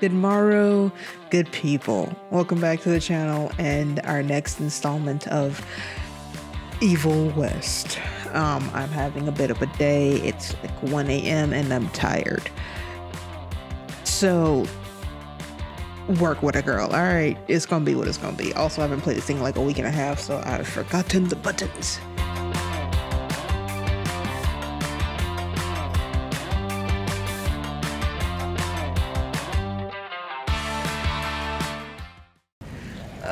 Good morrow, good people. Welcome back to the channel and our next installment of Evil West. Um, I'm having a bit of a day. It's like 1 a.m. and I'm tired. So, work with a girl. All right, it's gonna be what it's gonna be. Also, I haven't played this thing like a week and a half, so I've forgotten the buttons.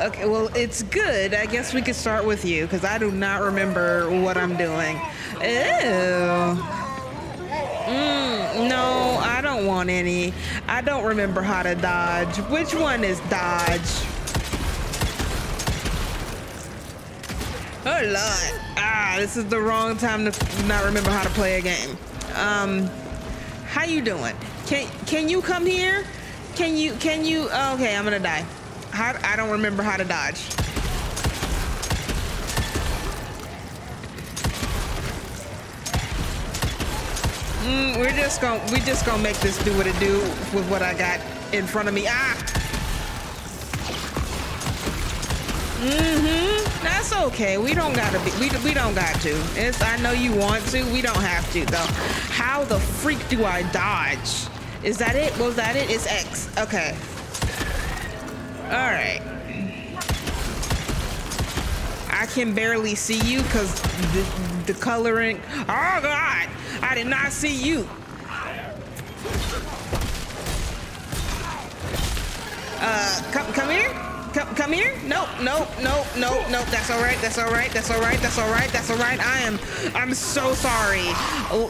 Okay, well, it's good. I guess we could start with you because I do not remember what I'm doing. Ew. Mm, no, I don't want any. I don't remember how to dodge. Which one is dodge? Oh Lord. Ah, this is the wrong time to not remember how to play a game. Um, how you doing? Can can you come here? Can you can you? Okay, I'm gonna die. How, I don't remember how to dodge. Mm, we're just gonna we're just gonna make this do what it do with what I got in front of me. Ah. Mm-hmm. That's okay. We don't gotta be. We we don't got to. It's. I know you want to. We don't have to though. How the freak do I dodge? Is that it? Was that it? It's X. Okay. All right. I can barely see you because the, the coloring. Oh God! I did not see you. Uh, come, come here. Come, come here. Nope, nope, nope, nope, nope. That's all right. That's all right. That's all right. That's all right. That's all right. I am, I'm so sorry.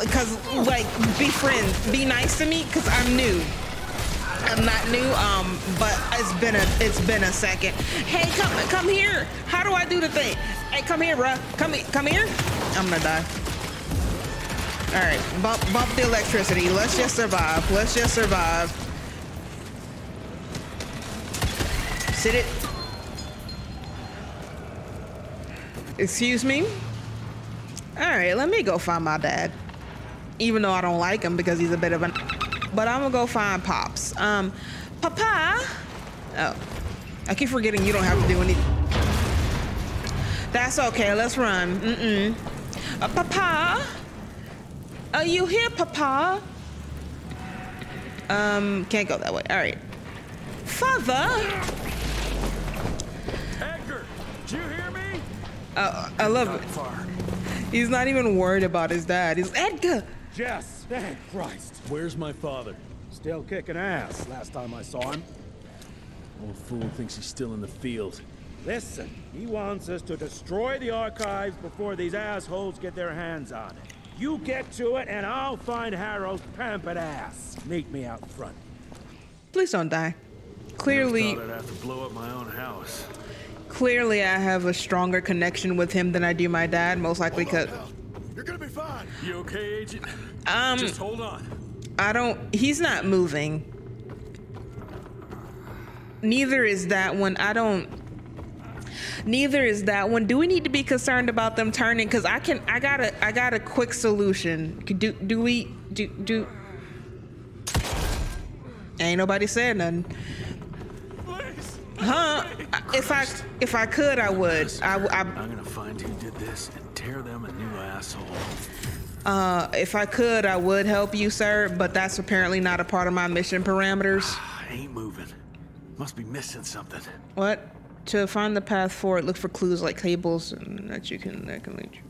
Cause like, be friends. Be nice to me. Cause I'm new. I'm not new, um, but it's been a it's been a second. Hey, come come here. How do I do the thing? Hey, come here, bruh. Come come here. I'm gonna die. All right, bump bump the electricity. Let's just survive. Let's just survive. Sit it. Excuse me. All right, let me go find my dad. Even though I don't like him because he's a bit of an but I'm gonna go find Pops. Um, Papa. Oh, I keep forgetting you don't have to do anything. That's okay. Let's run. Mm-mm. Uh, Papa. Are you here, Papa? Um, can't go that way. All right. Father. Edgar, do you hear me? Uh, I love it. He's not even worried about his dad. He's Edgar. Jess, thank Christ. Where's my father? Still kicking ass, last time I saw him. Old fool thinks he's still in the field. Listen, he wants us to destroy the archives before these assholes get their hands on it. You get to it, and I'll find Harrow's pampered ass. Meet me out front. Please don't die. Clearly, I'd have to blow up my own house. Clearly, I have a stronger connection with him than I do my dad. Most likely, because you're gonna be fine. You okay, Agent? Um, just hold on. I don't. He's not moving. Neither is that one. I don't. Neither is that one. Do we need to be concerned about them turning? Cause I can. I got a. I got a quick solution. Do do we do do? Ain't nobody said nothing. Please. Huh? If I if I could, I would. I, I, I'm gonna find who did this and tear them a new asshole. Uh, if I could, I would help you, sir, but that's apparently not a part of my mission parameters. I ain't moving. Must be missing something. What? To find the path forward, look for clues like cables and that you can that can lead you.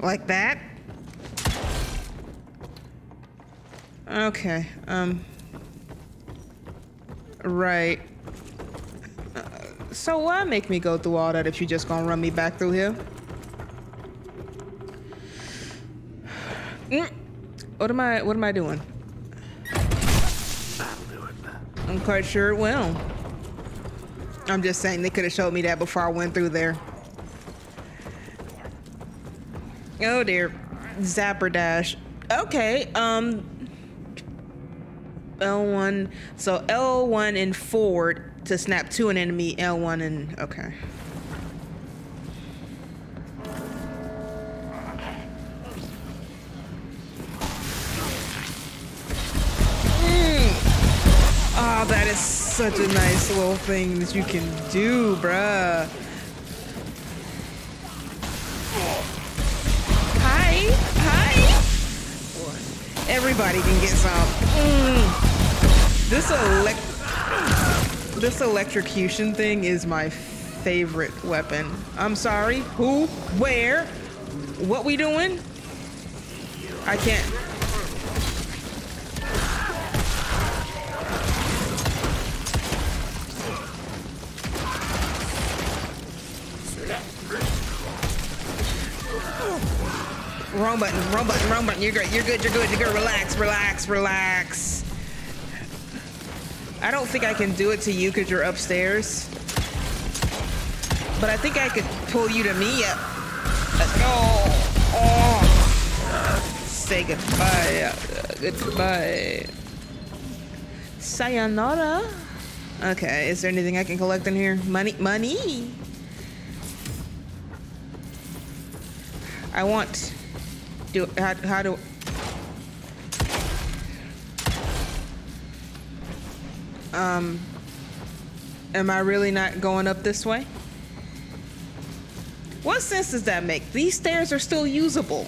Like that? Okay. Um. Right. Uh, so why make me go through all that if you just gonna run me back through here? What am I? What am I doing? Do. I'm quite sure it will. I'm just saying they could have showed me that before I went through there. Oh dear, Zapper Dash. Okay, um, L1. So L1 and forward to snap to an enemy. L1 and okay. Such a nice little thing that you can do, bruh. Hi, hi. Everybody can get some. Mm. This elect, this electrocution thing is my favorite weapon. I'm sorry. Who? Where? What we doing? I can't. Wrong button, wrong button, wrong button. You're good, you're good, you're good, you're good. Relax, relax, relax. I don't think I can do it to you because you're upstairs. But I think I could pull you to me. Oh, oh. Say goodbye. Uh, goodbye. Sayonara. Okay, is there anything I can collect in here? Money, money. I want. Do how, how do? Um. Am I really not going up this way? What sense does that make? These stairs are still usable.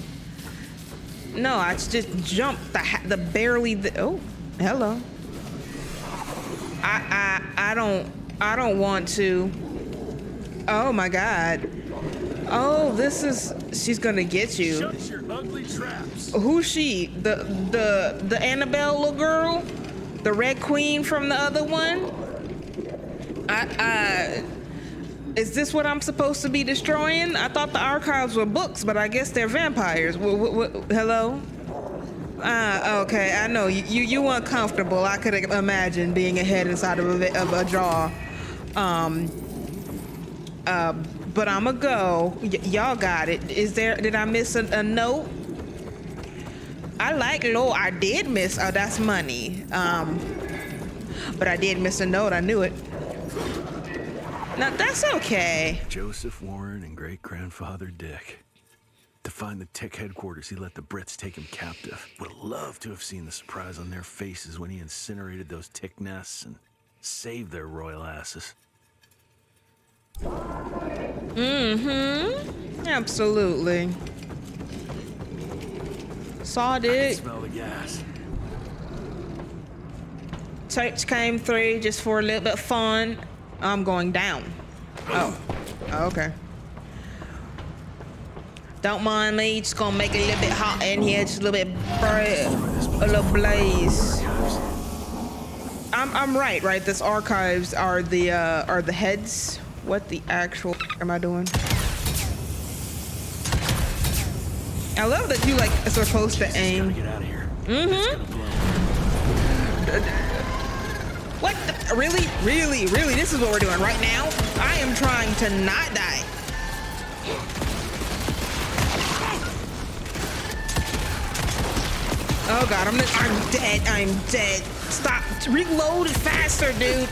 No, I just jumped the the barely the oh, hello. I I I don't I don't want to. Oh my god. Oh, this is she's gonna get you. Shut your ugly traps. Who's she? The the the Annabelle little girl? The Red Queen from the other one? I I is this what I'm supposed to be destroying? I thought the archives were books, but I guess they're vampires. What, what, what, hello? Ah, uh, okay. I know you. You, you weren't comfortable. I could imagine being a head inside of a, of a jar. Um. Uh, but I'ma go. Y y'all got it. Is there? Did I miss a, a note? I like low. I did miss. Oh, that's money. Um. But I did miss a note. I knew it. Now that's okay. Joseph Warren and great grandfather Dick. To find the Tick headquarters, he let the Brits take him captive. Would have loved to have seen the surprise on their faces when he incinerated those Tick nests and saved their royal asses. Mm-hmm. Absolutely. Saw I it. smell the gas. Church came through just for a little bit of fun. I'm going down. Oh. oh. Okay. Don't mind me. Just gonna make it a little bit hot in here. Just a little bit bright. A little blaze. I'm I'm right, right? This archives are the uh are the heads. What the actual am I doing? I love that you like are supposed to aim. get out of here. Mm-hmm. It's gonna blow. What? The, really? Really? Really? This is what we're doing right now? I am trying to not die. Oh god, I'm I'm dead. I'm dead. Stop. Reload faster, dude.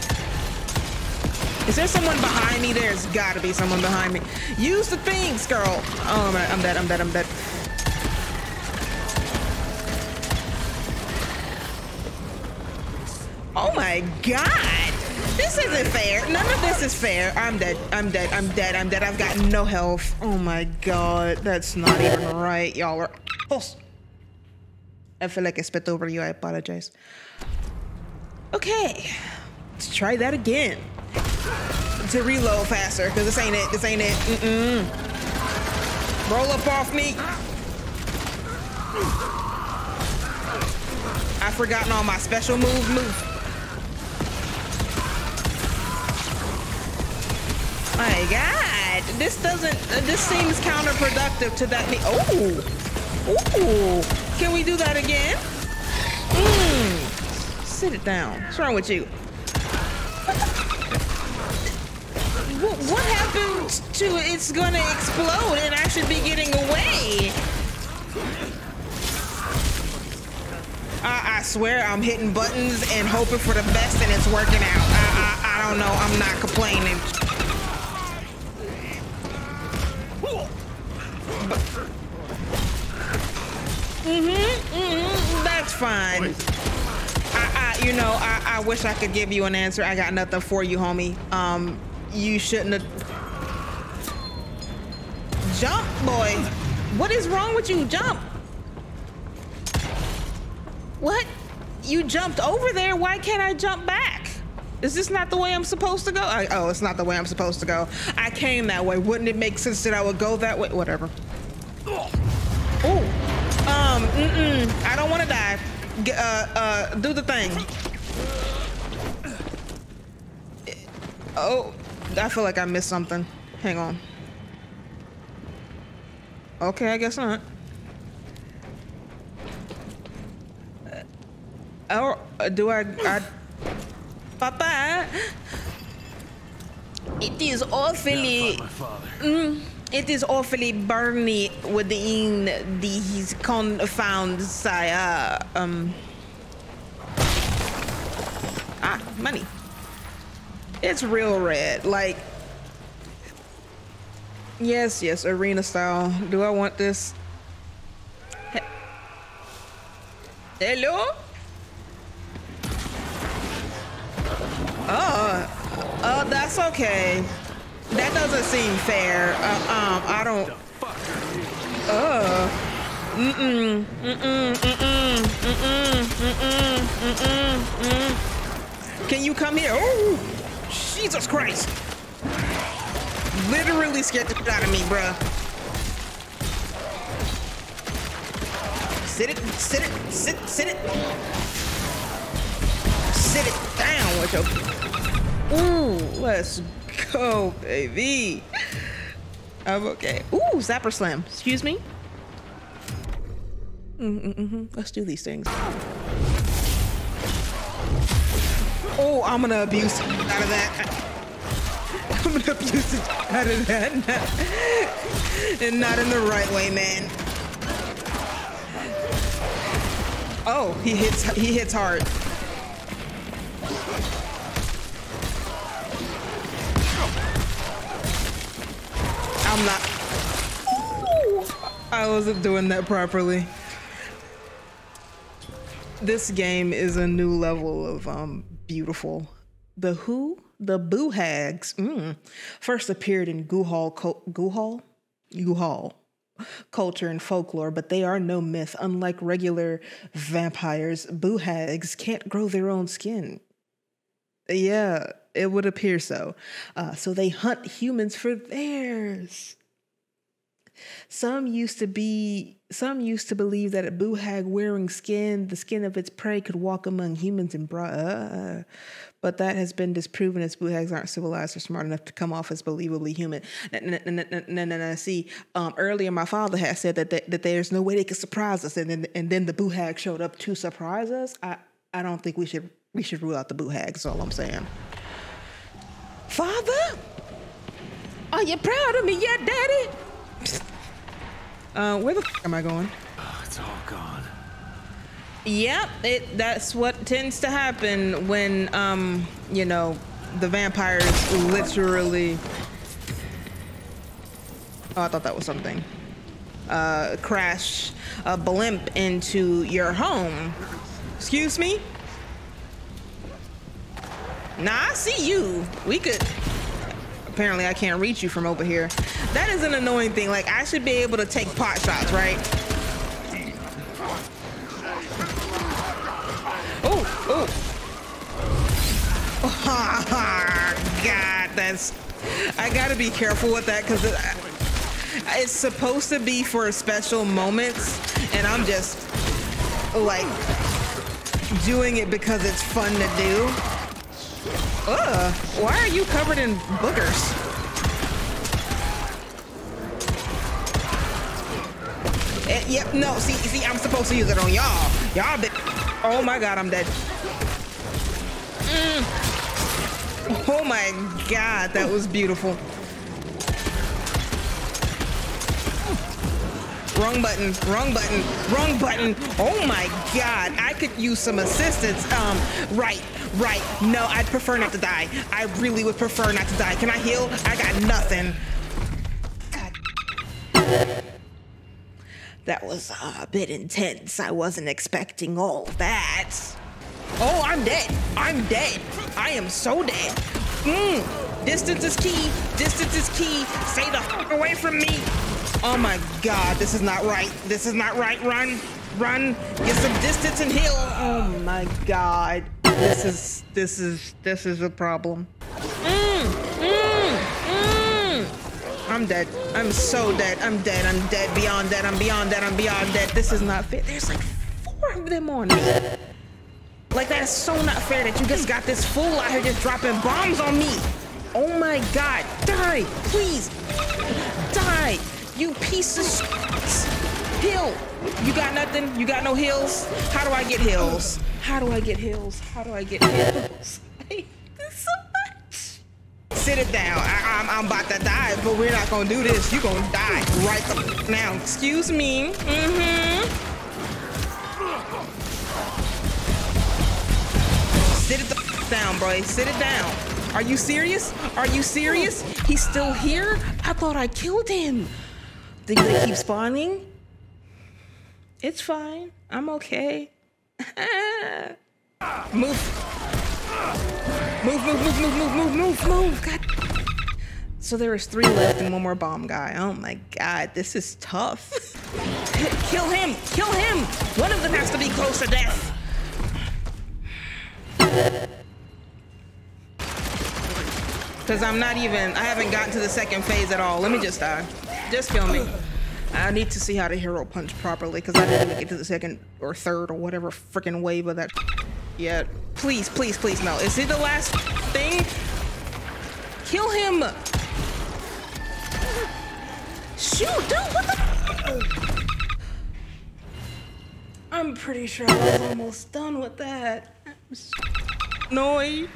Is there someone behind me? There's gotta be someone behind me. Use the things, girl. Oh, I'm, I'm dead. I'm dead. I'm dead. Oh my god! This isn't fair. None of this is fair. I'm dead. I'm dead. I'm dead. I'm dead. I've got no health. Oh my god. That's not even right. Y'all are. I feel like I spit over you. I apologize. Okay. Let's try that again. To reload faster, because this ain't it. This ain't it. Mm-mm. Roll up off me. I've forgotten all my special move move. My God, this doesn't. Uh, this seems counterproductive to that. Oh, ooh. Can we do that again? Mm. Sit it down. What's wrong with you? What, happened to it's gonna explode and I should be getting away? I, I swear I'm hitting buttons and hoping for the best and it's working out. I, I, I don't know. I'm not complaining. Mm-hmm, mm-hmm, that's fine. I, I, you know, I, I wish I could give you an answer. I got nothing for you, homie. Um, you shouldn't have. Jump, boy. What is wrong with you? Jump. What? You jumped over there. Why can't I jump back? Is this not the way I'm supposed to go? I, oh, it's not the way I'm supposed to go. I came that way. Wouldn't it make sense that I would go that way? Whatever. Oh. Um, mm-mm. I don't want to die. G uh, uh, do the thing. Oh, I feel like I missed something. Hang on. Okay, I guess not. Or uh, do I, I... Papa? It is awfully... Mm, it is awfully burny within these confound sire. Um... Ah, money. It's real red. Like... Yes, yes, arena style. Do I want this? He Hello? Oh, oh, that's okay. That doesn't seem fair. Uh, um, I don't. Uh. Mm-mm. Mm-mm. Mm-mm. Mm-mm. Mm-mm. Mm-mm. Mm. Can you come here? Oh, Jesus Christ. Literally scared the shit out of me, bruh. Sit it, sit it, sit, sit it. Sit it down with your Ooh, let's go, baby. I'm okay. Ooh, Zapper Slam. Excuse me. Mm -mm -hmm. Let's do these things. Oh, I'm gonna abuse out of that. I'm gonna abuse it out of that. and not in the right way, man. Oh, he hits he hits hard. I'm not. I wasn't doing that properly. This game is a new level of um beautiful. The who? The Buhags mm, first appeared in Guhal, Guhal, Guhal culture and folklore, but they are no myth. Unlike regular vampires, Boo Hags can't grow their own skin. Yeah, it would appear so. Uh, so they hunt humans for theirs. Some used to be some used to believe that a buhag wearing skin, the skin of its prey, could walk among humans and bra. Uh, but that has been disproven as buhags aren't civilized or smart enough to come off as believably human. See, um, earlier my father had said that, that that there's no way they could surprise us, and then and then the buhag showed up to surprise us. I I don't think we should we should rule out the. That's all I'm saying. Father, are you proud of me yet, Daddy? Uh, where the f am I going? Oh, it's all gone. Yep, it that's what tends to happen when um, you know, the vampires literally Oh, I thought that was something. Uh, crash a blimp into your home. Excuse me? Nah, I see you. We could apparently I can't reach you from over here. That is an annoying thing. Like, I should be able to take pot shots, right? Oh, oh. God, that's... I gotta be careful with that because it, it's supposed to be for special moments, and I'm just, like, doing it because it's fun to do. Ugh, why are you covered in boogers? Yep, no, see, see, I'm supposed to use it on y'all. Y'all been, oh my God, I'm dead. Mm. Oh my God, that was beautiful. Wrong button, wrong button, wrong button. Oh my God, I could use some assistance. Um, right, Right. No, I'd prefer not to die. I really would prefer not to die. Can I heal? I got nothing. God. That was uh, a bit intense. I wasn't expecting all that. Oh, I'm dead. I'm dead. I am so dead. Mm. Distance is key. Distance is key. Stay the fuck away from me. Oh my god, this is not right. This is not right. Run. Run. Get some distance and heal. Oh my god. This is this is this is a problem. I'm dead. I'm so dead. I'm dead. I'm dead. Beyond dead. I'm beyond dead. I'm beyond dead. This is not fair. There's like four of them on me. Like that is so not fair that you just got this fool out here just dropping bombs on me. Oh my god. Die. Please. Die. You piece of shit. Heal. You got nothing? You got no heals? How do I get heals? How do I get heals? How do I get heals? This. Sit it down. I, am about to die, but we're not gonna do this. You gonna die right the now. Excuse me. Mm-hmm. Sit it down, bro. Sit it down. Are you serious? Are you serious? He's still here? I thought I killed him. Think they keep spawning? It's fine. I'm okay. move. Move, move, move, move, move, move, move, move. God. So there is three left and one more bomb guy. Oh my god, this is tough. Kill him! Kill him! One of them has to be close to death. Because I'm not even, I haven't gotten to the second phase at all. Let me just die. Just kill me. I need to see how to hero punch properly because I didn't get to the second or third or whatever freaking wave of that yet. Please, please, please, no. Is he the last thing? Kill him! Shoot, dude, what the? I'm pretty sure I was almost done with that. I'm so annoyed.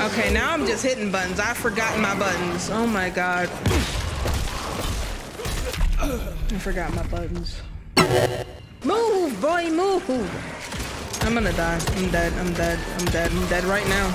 Okay, now I'm just hitting buttons. I've forgotten my buttons. Oh my god. I forgot my buttons. Move, boy, move! I'm gonna die. I'm dead. I'm dead. I'm dead. I'm dead right now.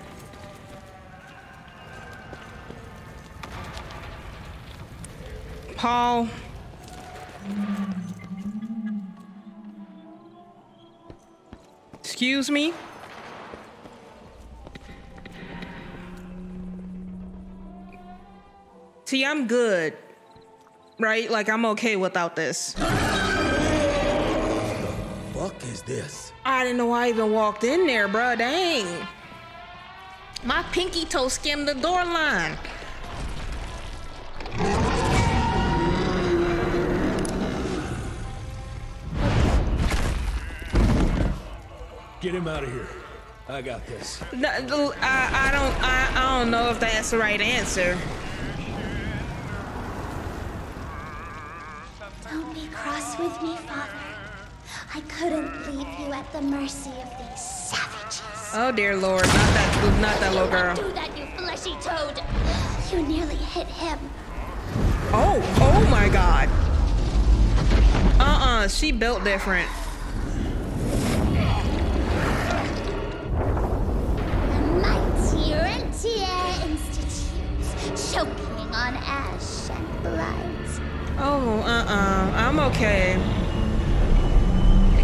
Paul. Excuse me? See, I'm good. Right? Like, I'm okay without this. What the fuck is this? I didn't know I even walked in there, bruh. Dang. My pinky toe skimmed the door line. Get him out of here. I got this. No, I, I don't I, I don't know if that's the right answer. Don't be cross with me, Father. I couldn't leave you at the mercy of these savages. Oh dear lord, not that not that little girl. Do that, you fleshy toad. You nearly hit him. Oh, oh my god. Uh-uh, she built different. Mighty Institute, choking on ash and blood. Oh, uh-uh. I'm okay.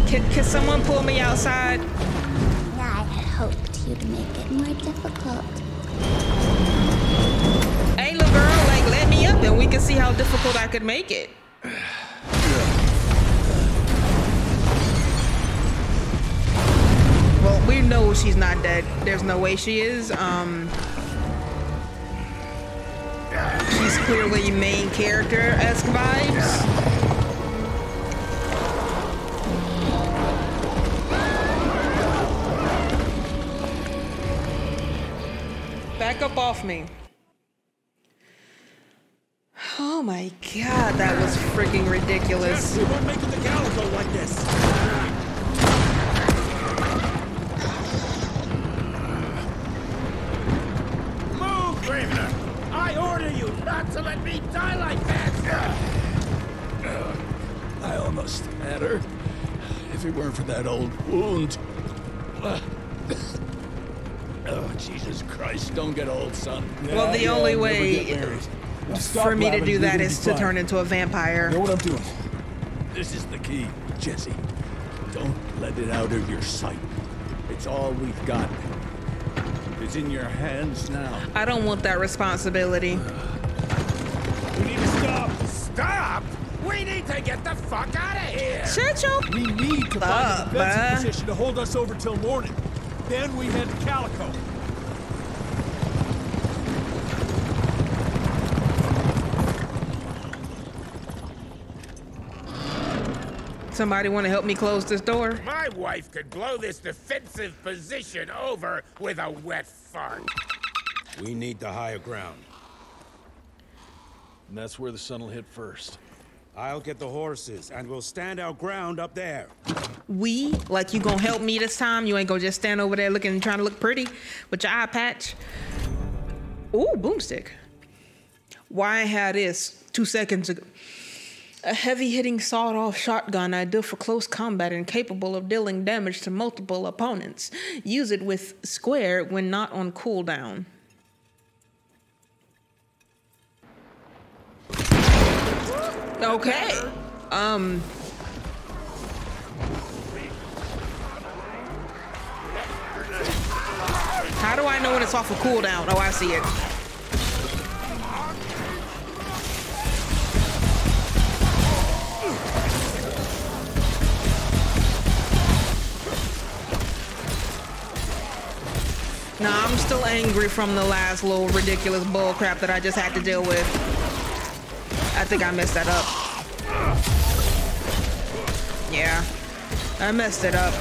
Can, can someone pull me outside? I had hoped you'd make it more difficult. Hey, little girl, like, let me up and we can see how difficult I could make it. We know she's not dead. There's no way she is. Um, she's clearly main character esque vibes. Back up off me. Oh my god, that was freaking ridiculous. We won't make it to Calico like this. Move, Gravener! I order you not to let me die like that! I almost had her. If it weren't for that old wound. Oh, Jesus Christ. Don't get old, son. Well, the Yeah, only way never get married. Now stop for me to do that is to fine. turn into a vampire. Know what I'm doing? This is the key, Jesse. Don't let it out of your sight. It's all we've got. It's in your hands now. I don't want that responsibility. Uh, We need to stop! Stop! We need to get the fuck out of here! Shut your We need to Up, find a defensive bruh. position to hold us over till morning. Then we head to Calico. Somebody want to help me close this door? My wife could blow this defensive position over with a wet fart. We need the higher ground. And that's where the sun will hit first. I'll get the horses, and we'll stand our ground up there. We? Like you gonna help me this time? You ain't gonna just stand over there looking and trying to look pretty with your eye patch? Ooh, boomstick. Why I had this two seconds ago? A heavy-hitting sawed-off shotgun ideal for close combat and capable of dealing damage to multiple opponents. Use it with square when not on cooldown. Okay. Um. How do I know when it's off of cooldown? Oh, I see it. Nah, I'm still angry from the last little ridiculous bull crap that I just had to deal with. I think I messed that up. Yeah, I messed it up.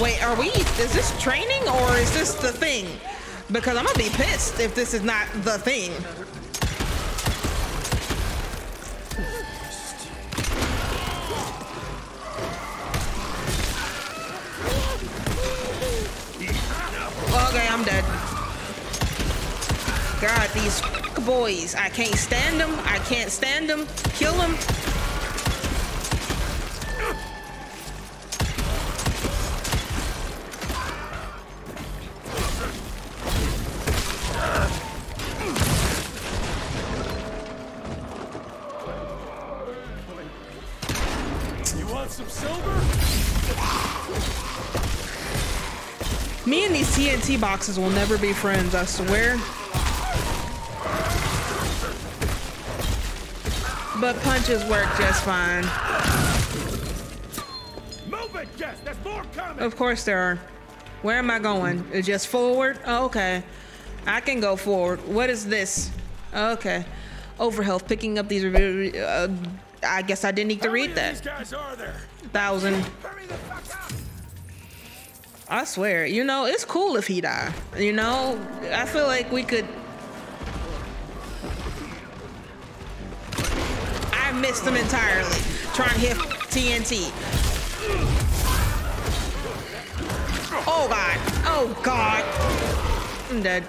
Wait, are we, is this training or is this the thing? Because I'm gonna be pissed if this is not the thing. Okay, I'm dead. God, these fuck boys. I can't stand them. I can't stand them. Kill them. boxes will never be friends, I swear. But punches work just fine. Move it, Jess! There's more coming! Of course there are. Where am I going? Uh, Just forward? Oh, okay. I can go forward. What is this? Okay. Overhealth, picking up these. Uh, I guess I didn't need to read that. These guys are there? Thousand. Hurry the fuck up! I swear, you know, it's cool if he die. You know, I feel like we could. Missed him entirely. Trying to hit TNT. Oh god. Oh god. I'm dead.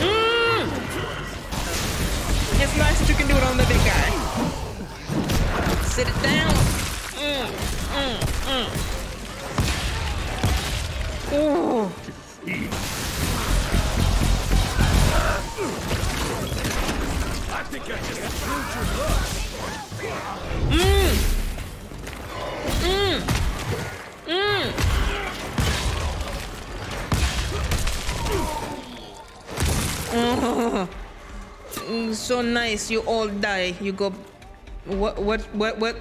Mm. It's nice that you can do it on the big guy. Sit it down. Mm, mm, mm. Ooh. Your luck. Mm, So nice. You all die. You go. What? What? What? What?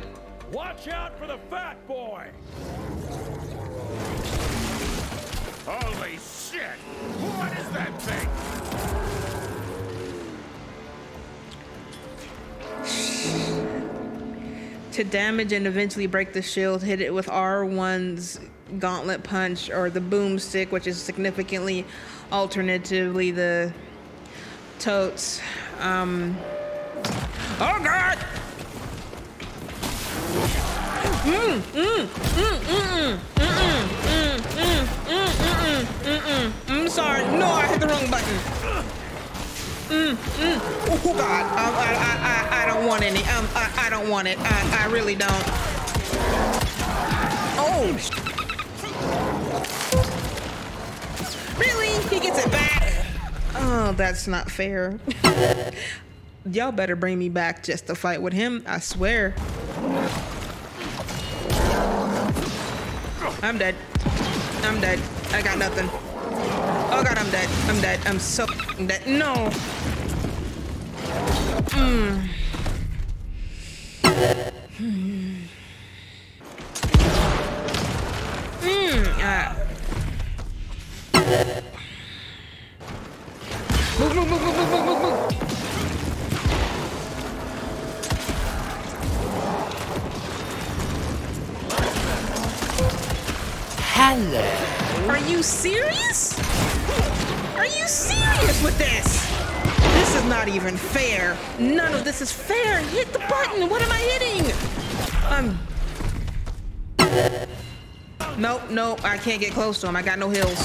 Watch out for the fat boy! Holy shit! What is that thing? to damage and eventually break the shield, hit it with R1's gauntlet punch or the boomstick, which is significantly alternatively the totes. Um, oh god! I'm sorry. No, I hit the wrong button. Mm, mm. Oh God! Um, I, I, I, I don't want any. Um, I, I don't want it. I, I really don't. Oh! Really? He gets it back? Oh, that's not fair. Y'all better bring me back just to fight with him. I swear. I'm dead. I'm dead. I got nothing. Oh God, I'm dead. I'm dead. I'm so dead. No. Hello. Are you serious? Are you serious with this? This is not even fair. None of this is fair. Hit the button. What am I hitting? Um. Nope, nope. I can't get close to him. I got no heals.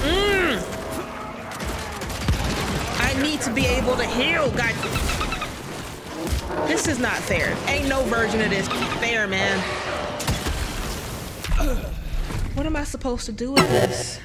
Mm. I need to be able to heal. God. This is not fair. Ain't no version of this fair, man. What am I supposed to do with this?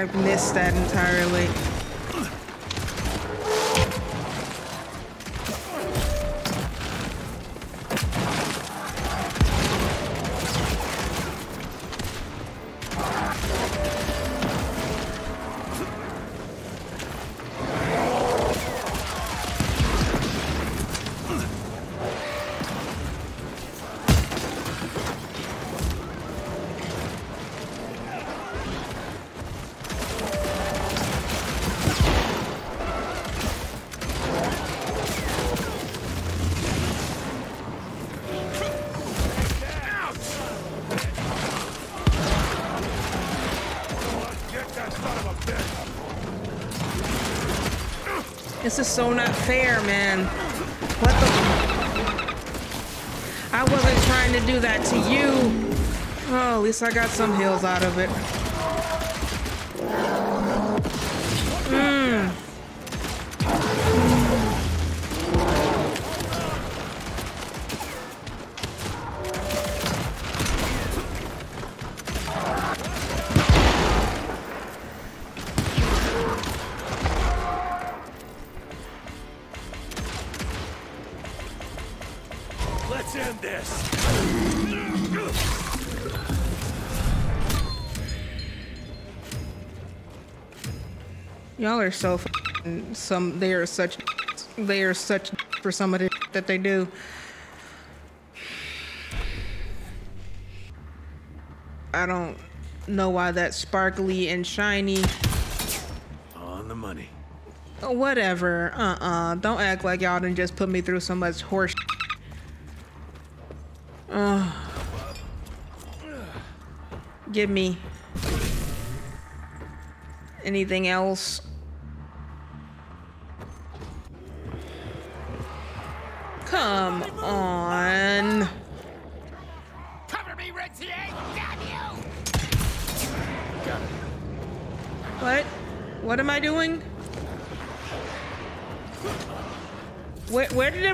I missed that entirely. This is so not fair, man. What the? I wasn't trying to do that to you. Oh, at least I got some heals out of it. Y'all are so f***ing some. They are such. They are such for some of the that they do. I don't know why that's sparkly and shiny. On the money. Whatever. Uh-uh. Don't act like y'all didn't just put me through so much horse. Uh. Give me anything else.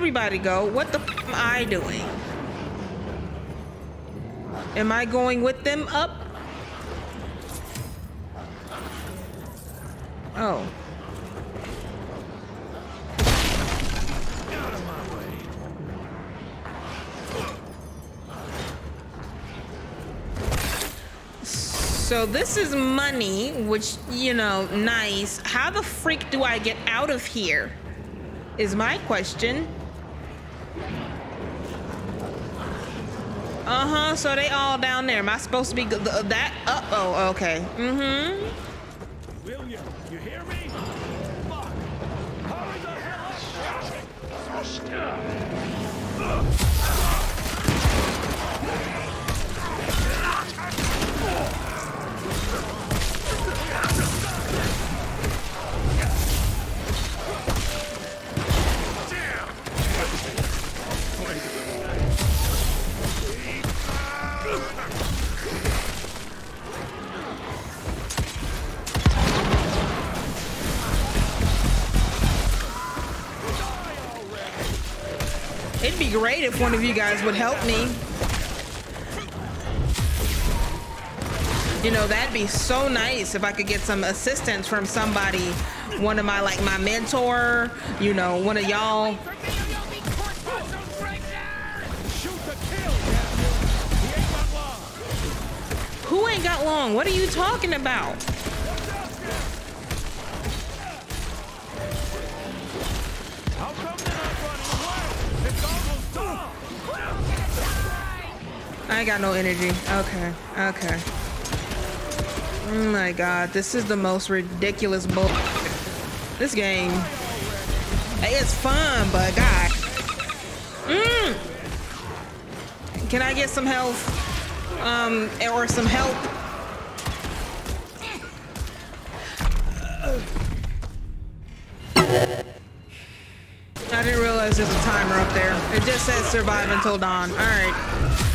Everybody go? What the f am I doing? Am I going with them up? Oh. So this is money, which, you know, nice. How the freak do I get out of here? Is my question. Uh-huh, so they all down there. Am I supposed to be that? Uh-oh, okay. Mm-hmm. Great if one of you guys would help me. You know, that'd be so nice if I could get some assistance from somebody. One of my, like, my mentor, you know, one of y'all. Who ain't got long? What are you talking about? I ain't got no energy. Okay, okay. Oh my god, this is the most ridiculous bull. This game. It's fun, but god. Mm. Can I get some health? Um, or some help? I didn't realize there's a timer up there. It just says survive until dawn. All right.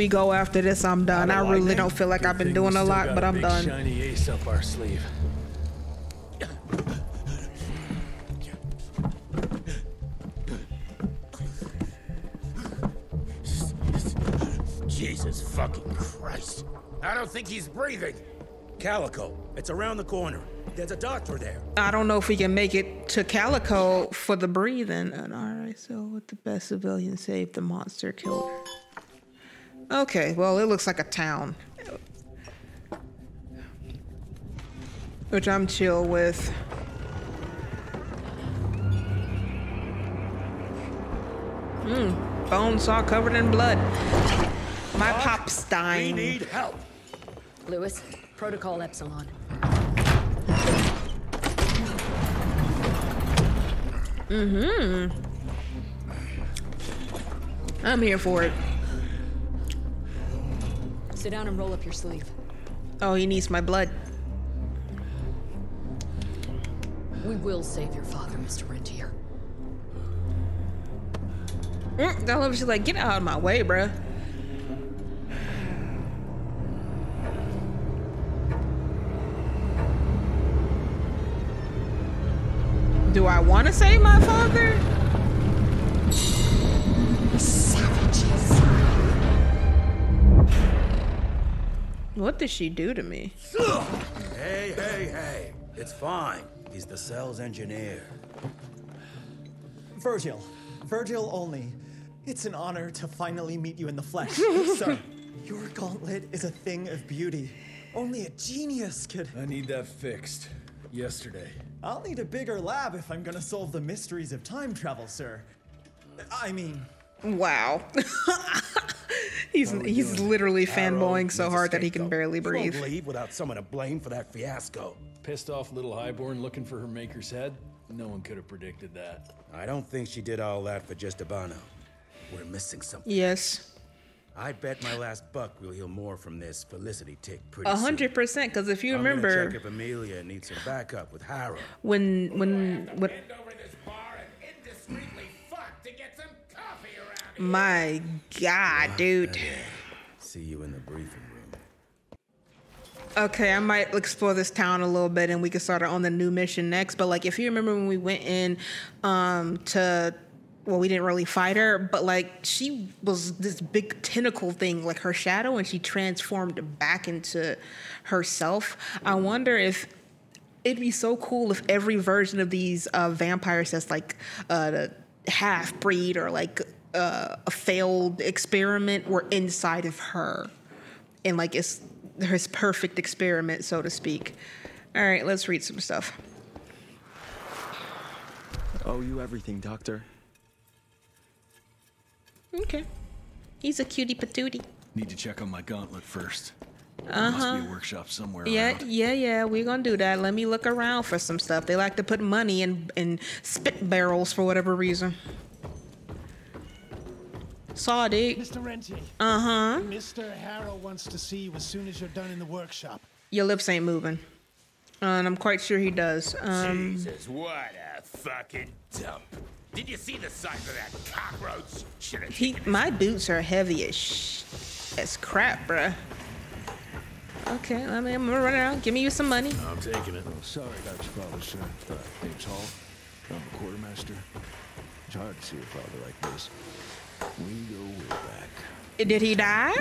We go after this, I'm done. I really don't feel like I've been doing a lot, but I'm done. Shiny ace up our sleeve. Jesus fucking Christ. I don't think he's breathing. Calico, it's around the corner. There's a doctor there. I don't know if we can make it to Calico for the breathing. And all right, so with the best civilian saved the monster killer. Okay, well, it looks like a town. Which I'm chill with. Mmm, bones all covered in blood. My pop's dying. We dying. need help. Lewis, Protocol Epsilon. Mm-hmm. I'm here for it. Sit down and roll up your sleeve. Oh, he needs my blood. We will save your father, Mr. Rentier. Mm, I love she's like, get out of my way, bruh. Do I want to save my father? What did she do to me? Hey, hey, hey. It's fine. He's the cell's engineer. Virgil. Virgil Olney. It's an honor to finally meet you in the flesh. Sir, your gauntlet is a thing of beauty. Only a genius could. I need that fixed. Yesterday. I'll need a bigger lab if I'm gonna solve the mysteries of time travel, sir. I mean, Wow. he's oh, he's literally fanboying so hard that he can scapegoat. barely breathe. won't leave without someone to blame for that fiasco. Pissed off little highborn looking for her maker's head? No one could have predicted that. I don't think she did all that for just Abano. We're missing something. Yes. I bet my last buck we'll heal more from this Felicity tick pretty A soon. hundred percent, because if you I'm remember check if Amelia needs some backup with Harrow. when when when my god, dude. See you in the briefing room. Okay, I might explore this town a little bit and we can start on the new mission next. But like if you remember when we went in um to well, we didn't really fight her, but like she was this big tentacle thing, like her shadow, and she transformed back into herself. I wonder if it'd be so cool if every version of these uh, vampires that's like uh, half breed or like uh, a failed experiment were inside of her, and like it's his perfect experiment, so to speak. All right, let's read some stuff. Owe you everything, Doctor. Okay, he's a cutie patootie. Need to check on my gauntlet first. There must be a workshop somewhere Yeah, around. yeah, yeah. We're gonna do that. Let me look around for some stuff. They like to put money in in spit barrels for whatever reason. Saw dig. Mr. Rentier. Uh huh. Mr. Harrow wants to see you as soon as you're done in the workshop. Your lips ain't moving, uh, and I'm quite sure he does. Um, Jesus, what a fucking dump. Did you see the size of that cockroach? Should have he, my boots are heavy as sh- as crap, bruh. Okay, I mean, I'm gonna run around. Give me you some money. I'm taking it. Sorry about your father, sir. Uh, name's Hall. I'm a quartermaster. It's hard to see a father like this. We go way back. Did he die?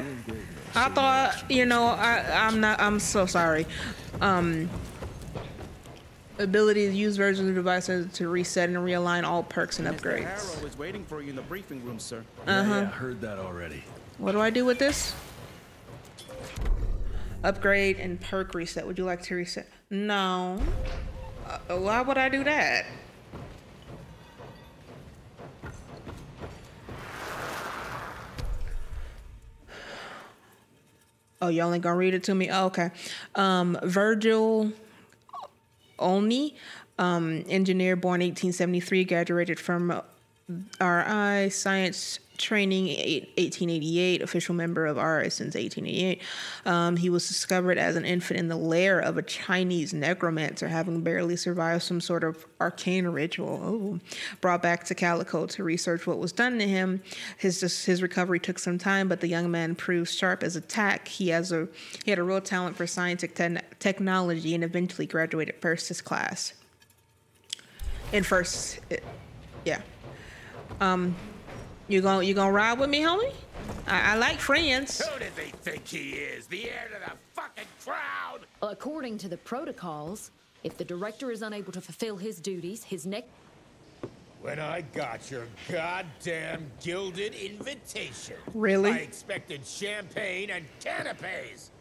I thought, you know, I, I'm not. I'm so sorry. Um, ability to use versions of devices to reset and realign all perks and upgrades. Harrow is waiting for you in the briefing room, sir. Yeah, yeah, heard that already. What do I do with this? Upgrade and perk reset. Would you like to reset? No. Uh, why would I do that? Oh, y'all ain't gonna read it to me? Oh, okay. Um, Virgil Olney, um, engineer born 1873, graduated from RI Science Training 1888, official member of RI since 1888. Um, he was discovered as an infant in the lair of a Chinese necromancer, having barely survived some sort of arcane ritual. Oh, brought back to Calico to research what was done to him. His his recovery took some time, but the young man proved sharp as a tack. He has a he had a real talent for scientific te- technology, and eventually graduated first his class. In first, it, yeah. Um, You gonna you gonna ride with me, homie? I, I like friends. Who does he think he is? The heir to the fucking crown? According to the protocols, if the director is unable to fulfill his duties, his neck. When I got your goddamn gilded invitation, Really? I expected champagne and canapes.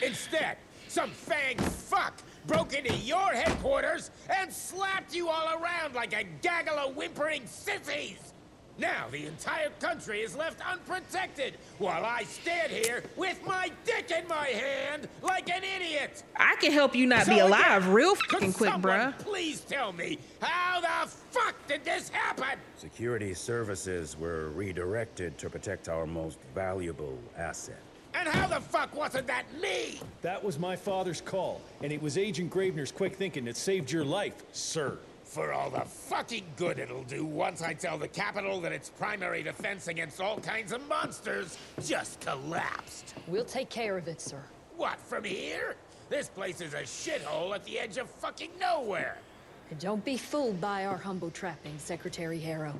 Instead, some fang fuck broke into your headquarters and slapped you all around like a gaggle of whimpering sissies. Now the entire country is left unprotected while I stand here with my dick in my hand like an idiot. I can help you not be alive again, real fucking quick, someone bruh. Please tell me how the fuck did this happen? Security services were redirected to protect our most valuable asset. And how the fuck wasn't that me? That was my father's call, and it was Agent Gravener's quick thinking that saved your life, sir. For all the fucking good it'll do once I tell the Capitol that its primary defense against all kinds of monsters just collapsed. We'll take care of it, sir. What, from here? This place is a shithole at the edge of fucking nowhere. And don't be fooled by our humble trappings, Secretary Harrow.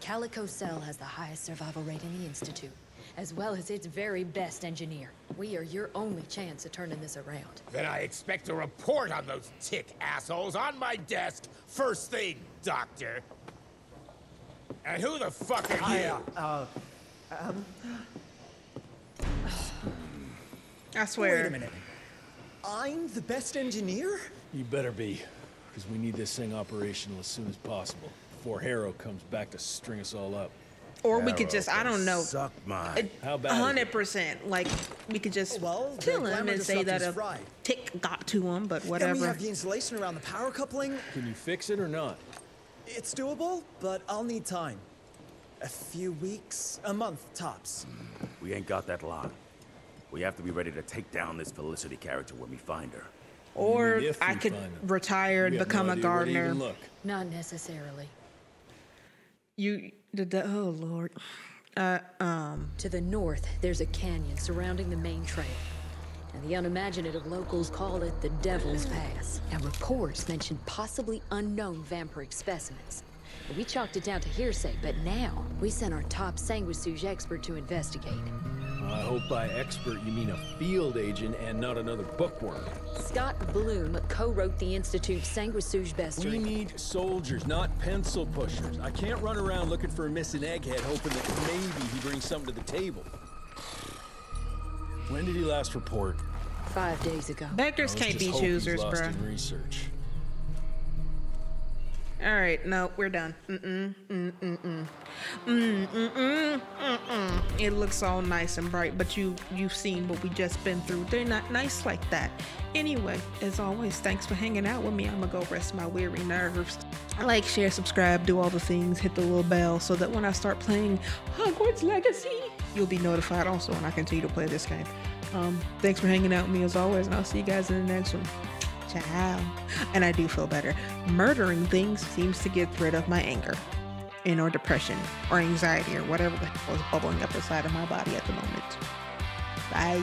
Calico Cell has the highest survival rate in the Institute, as well as its very best engineer. We are your only chance of turning this around. Then I expect a report on those tick assholes on my desk first thing, Doctor. And who the fuck are I, you? uh, uh, um, I swear. Wait a minute. I'm the best engineer? You better be, because we need this thing operational as soon as possible, before Harrow comes back to string us all up. Or we could just, I don't know, Suck my. How a bad is it? hundred percent. Like we could just oh, Well, kill him and say that a fried. tick got to him, but whatever. And we have the insulation around the power coupling. Can you fix it or not? It's doable, but I'll need time. A few weeks, a month tops. We ain't got that long. We have to be ready to take down this Felicity character when we find her. Or I could retire and We have no become a idea where to even gardener. look. Not necessarily. You, the, oh lord. Uh, um, To the north, there's a canyon surrounding the main trail. And the unimaginative locals call it the Devil's Pass. And reports mention possibly unknown vampiric specimens. We chalked it down to hearsay, but now we sent our top sanguisuge expert to investigate. I hope by expert you mean a field agent and not another bookworm. Scott Bloom co-wrote the Institute's sanguisuge We need soldiers, not pencil pushers. I can't run around looking for a missing egghead hoping that maybe he brings something to the table. When did he last report? Five days ago. beggars can't be choosers, lost bruh. in research. All right, no, we're done. It looks all nice and bright, but you you've seen what we just been through. They're not nice like that. Anyway, as always, thanks for hanging out with me. I'm gonna go rest my weary nerves. Like, share, subscribe, do all the things, hit the little bell so that when I start playing Hogwarts Legacy, you'll be notified also when I continue to play this game. Um, thanks for hanging out with me as always, and I'll see you guys in the next one. Ciao. And I do feel better. Murdering things seems to get rid of my anger and or depression or anxiety or whatever the hell is bubbling up inside of my body at the moment. Bye.